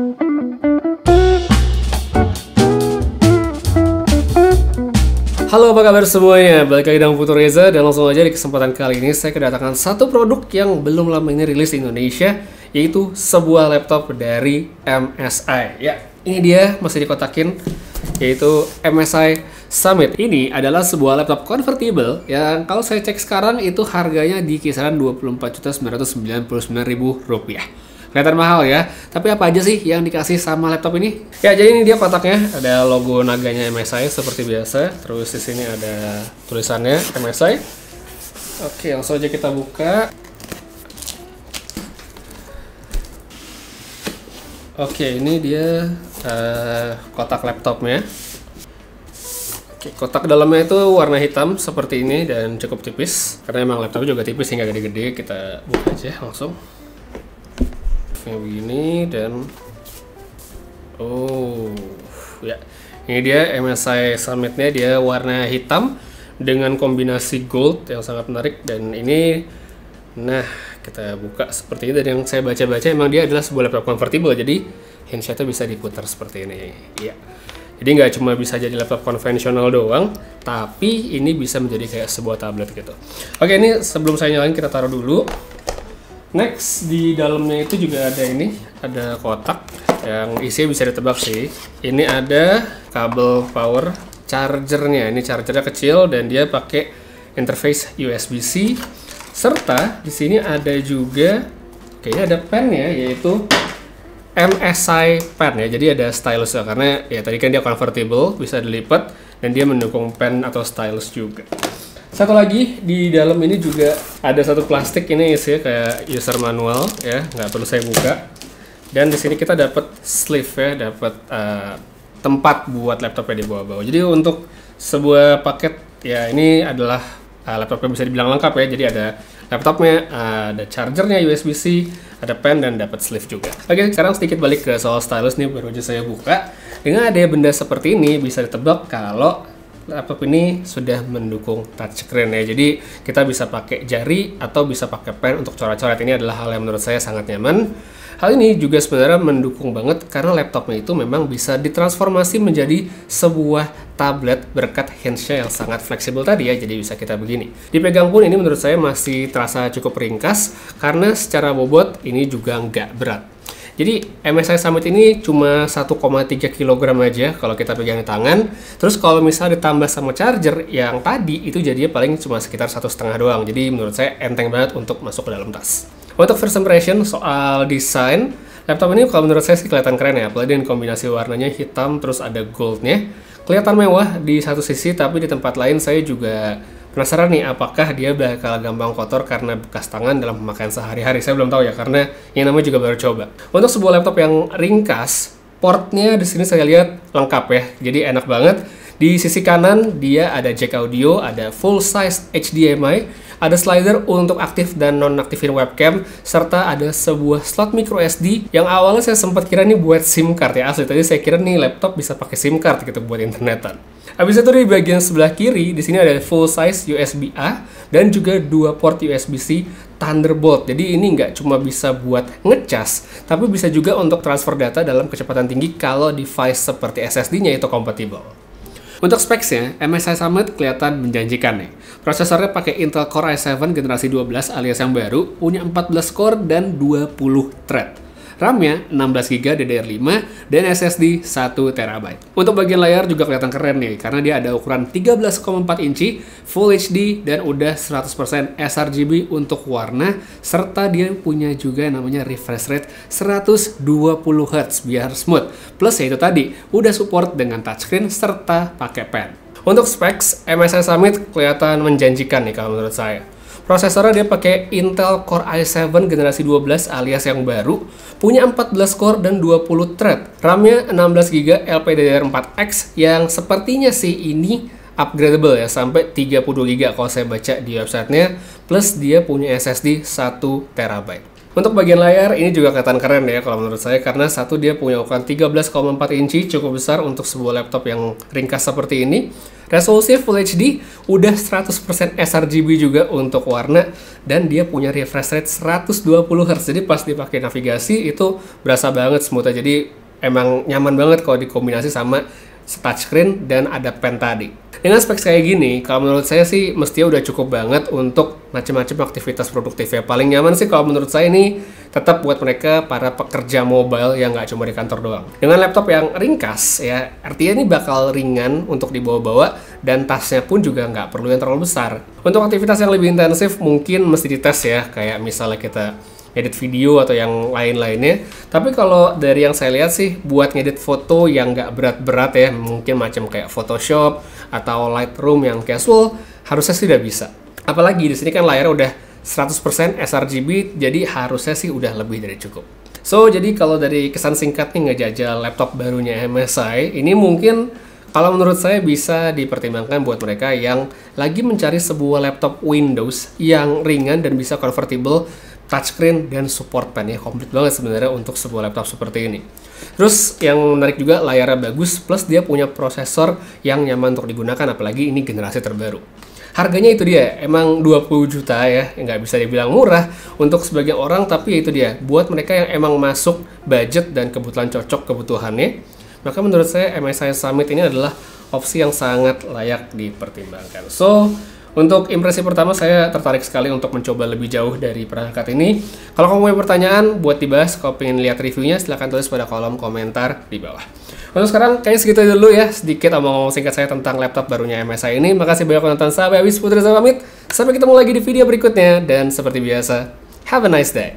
Halo apa kabar semuanya, balik lagi dengan Putu dan langsung aja di kesempatan kali ini saya kedatangan satu produk yang belum lama ini rilis di Indonesia yaitu sebuah laptop dari MSI ya ini dia masih dikotakin yaitu MSI Summit. Ini adalah sebuah laptop convertible yang kalau saya cek sekarang itu harganya di kisaran 24.999.000 rupiah kelihatan mahal ya. Tapi apa aja sih yang dikasih sama laptop ini? Ya, jadi ini dia kotaknya. Ada logo naganya MSI seperti biasa. Terus di sini ada tulisannya MSI. Oke, langsung aja kita buka. Oke, ini dia uh, kotak laptopnya. Oke, kotak dalamnya itu warna hitam seperti ini dan cukup tipis. Karena emang laptopnya juga tipis hingga gede-gede. Kita buka aja langsung kayak begini dan oh ya. Ini dia MSI Summitnya dia warna hitam dengan kombinasi gold yang sangat menarik dan ini nah kita buka seperti ini dan yang saya baca-baca emang dia adalah sebuah laptop convertible jadi handsetnya bisa diputar seperti ini. Ya jadi nggak cuma bisa jadi laptop konvensional doang tapi ini bisa menjadi kayak sebuah tablet gitu. Oke ini sebelum saya nyalain kita taruh dulu Next di dalamnya itu juga ada ini, ada kotak yang isinya bisa ditebak sih. Ini ada kabel power chargernya. Ini chargernya kecil dan dia pakai interface USB-C. Serta di sini ada juga kayaknya ada pen ya, yaitu MSI pen ya. Jadi ada stylus ya karena ya tadi kan dia convertible, bisa dilipat dan dia mendukung pen atau stylus juga. Satu lagi di dalam ini juga ada satu plastik ini sih kayak user manual ya, nggak perlu saya buka. Dan di sini kita dapat sleeve ya, dapat uh, tempat buat laptopnya di bawah-bawah. Jadi untuk sebuah paket ya ini adalah uh, laptopnya bisa dibilang lengkap ya. Jadi ada laptopnya, uh, ada chargernya USB-C, ada pen dan dapat sleeve juga. Oke, sekarang sedikit balik ke soal stylus nih baru aja saya buka. Dengan ada benda seperti ini bisa ditebak kalau laptop ini sudah mendukung touchscreen ya. Jadi kita bisa pakai jari atau bisa pakai pen untuk coret-coret. Ini adalah hal yang menurut saya sangat nyaman. Hal ini juga sebenarnya mendukung banget karena laptopnya itu memang bisa ditransformasi menjadi sebuah tablet berkat hinge yang sangat fleksibel tadi ya, jadi bisa kita begini. Dipegang pun ini menurut saya masih terasa cukup ringkas karena secara bobot ini juga nggak berat. Jadi MSI Summit ini cuma 1,3 kg aja kalau kita pegang tangan. Terus kalau misalnya ditambah sama charger yang tadi itu jadinya paling cuma sekitar satu setengah doang. Jadi menurut saya enteng banget untuk masuk ke dalam tas. Untuk first impression soal desain, laptop ini kalau menurut saya sih kelihatan keren ya. Apalagi dengan kombinasi warnanya hitam terus ada goldnya. Kelihatan mewah di satu sisi tapi di tempat lain saya juga Penasaran nih apakah dia bakal gampang kotor karena bekas tangan dalam pemakaian sehari-hari? Saya belum tahu ya karena yang namanya juga baru coba. Untuk sebuah laptop yang ringkas, portnya di sini saya lihat lengkap ya. Jadi enak banget. Di sisi kanan dia ada jack audio, ada full size HDMI, ada slider untuk aktif dan non-aktifin webcam, serta ada sebuah slot micro SD yang awalnya saya sempat kira ini buat SIM card ya asli. Tadi saya kira nih laptop bisa pakai SIM card gitu buat internetan. Habis itu di bagian sebelah kiri, di sini ada full size USB A dan juga dua port USB-C Thunderbolt. Jadi ini nggak cuma bisa buat ngecas, tapi bisa juga untuk transfer data dalam kecepatan tinggi kalau device seperti SSD-nya itu kompatibel. Untuk specsnya, MSI Summit kelihatan menjanjikan nih. Prosesornya pakai Intel Core i7 generasi 12 alias yang baru, punya 14 core dan 20 thread. RAM-nya 16GB DDR5 dan SSD 1TB. Untuk bagian layar juga kelihatan keren nih karena dia ada ukuran 13,4 inci, Full HD dan udah 100% sRGB untuk warna serta dia punya juga namanya refresh rate 120Hz biar smooth. Plus ya itu tadi, udah support dengan touchscreen serta pakai pen. Untuk specs, MSI Summit kelihatan menjanjikan nih kalau menurut saya. Prosesornya dia pakai Intel Core i7 generasi 12 alias yang baru, punya 14 core dan 20 thread. RAM-nya 16GB LPDDR4X yang sepertinya sih ini upgradable ya sampai 32GB kalau saya baca di websitenya plus dia punya SSD 1TB. Untuk bagian layar ini juga kelihatan keren ya kalau menurut saya karena satu dia punya ukuran 13,4 inci cukup besar untuk sebuah laptop yang ringkas seperti ini. Resolusi Full HD udah 100% sRGB juga untuk warna dan dia punya refresh rate 120 Hz. Jadi pas dipakai navigasi itu berasa banget smooth jadi emang nyaman banget kalau dikombinasi sama touchscreen dan ada pen tadi. Dengan spek kayak gini, kalau menurut saya sih mestinya udah cukup banget untuk macam-macam aktivitas produktif ya. Paling nyaman sih kalau menurut saya ini tetap buat mereka para pekerja mobile yang nggak cuma di kantor doang. Dengan laptop yang ringkas ya, artinya ini bakal ringan untuk dibawa-bawa dan tasnya pun juga nggak perlu yang terlalu besar. Untuk aktivitas yang lebih intensif mungkin mesti dites ya, kayak misalnya kita edit video atau yang lain-lainnya. Tapi kalau dari yang saya lihat sih buat ngedit foto yang nggak berat-berat ya, mungkin macam kayak Photoshop atau Lightroom yang casual, harusnya sih udah bisa. Apalagi di sini kan layarnya udah 100% sRGB, jadi harusnya sih udah lebih dari cukup. So, jadi kalau dari kesan singkat nih ngejajal laptop barunya MSI, ini mungkin kalau menurut saya bisa dipertimbangkan buat mereka yang lagi mencari sebuah laptop Windows yang ringan dan bisa convertible touchscreen dan support pen ya komplit banget sebenarnya untuk sebuah laptop seperti ini. Terus yang menarik juga layarnya bagus plus dia punya prosesor yang nyaman untuk digunakan apalagi ini generasi terbaru. Harganya itu dia, emang 20 juta ya, nggak bisa dibilang murah untuk sebagian orang, tapi itu dia, buat mereka yang emang masuk budget dan kebetulan cocok kebutuhannya, maka menurut saya MSI Summit ini adalah opsi yang sangat layak dipertimbangkan. So, untuk impresi pertama saya tertarik sekali untuk mencoba lebih jauh dari perangkat ini. Kalau kamu punya pertanyaan buat dibahas, kalau pengen lihat reviewnya silahkan tulis pada kolom komentar di bawah. Untuk sekarang kayaknya segitu dulu ya sedikit omong-omong singkat saya tentang laptop barunya MSI ini. Makasih banyak nonton sampai habis Putri saya pamit. Sampai ketemu lagi di video berikutnya dan seperti biasa, have a nice day.